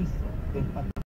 juicio del patrón.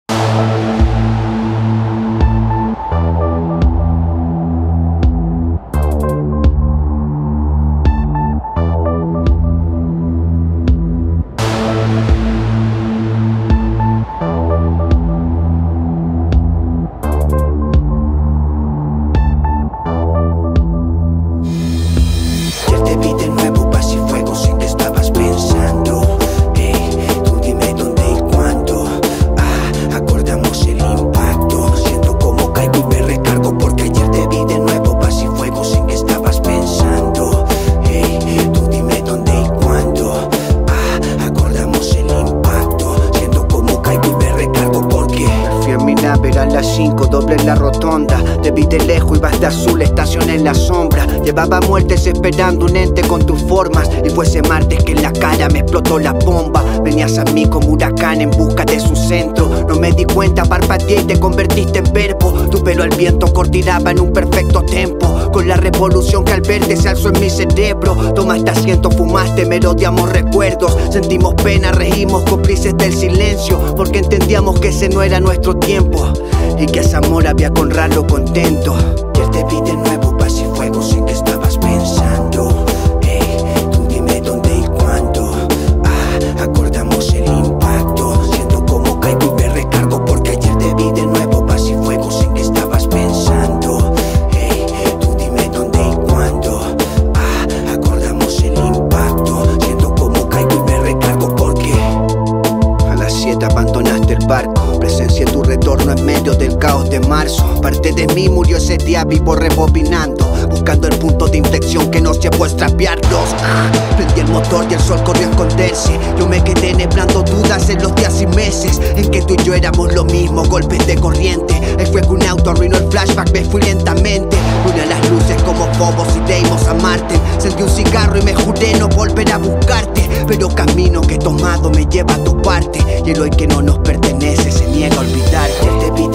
Fui en mi nave, eran las 5, doble en la rotonda. Te vi de lejos, ibas de azul, estación en la sombra. Llevaba muertes esperando un ente con tus formas. Y fue ese martes que en la cara me explotó la bomba. Venías a mí como huracán en busca de su centro. No me di cuenta, parpadeé y te convertiste en verbo. Tu pelo al viento coordinaba en un perfecto tempo. Con la revolución que al verte se alzó en mi cerebro. Tomaste asiento, fumaste, merodeamos recuerdos. Sentimos pena, reímos cómplices del silencio. Porque entendíamos que ese no era nuestro tiempo. Y que ese amor había que honrarlo contento. 7 abandonaste el barco. Presencié tu retorno en medio del caos de marzo. Parte de mí murió ese día vivo rebobinando. Buscando el punto de inflexión que nos llevó a extraviarnos. Ah, prendí el motor y el sol corrió a esconderse. Yo me quedé neblando dudas en los días y meses. En que tú y yo éramos lo mismo, golpes de corriente. El fuego un auto arruinó el flashback, me fui lentamente. Una las luces como Fobos y Deimos a Marte. Sentí un cigarro y me juré no volver a buscarte. Pero camino que he tomado me lleva a tu parte. Y el hoy que no nos pertenece se niega a olvidarte. Te vi